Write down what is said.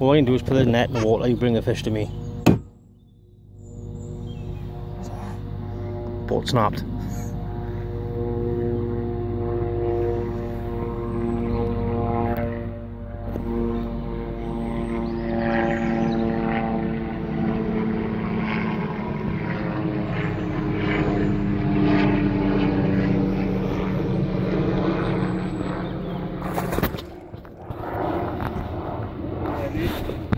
All I can do is put a net in the water, you bring the fish to me. Boat snapped. ID.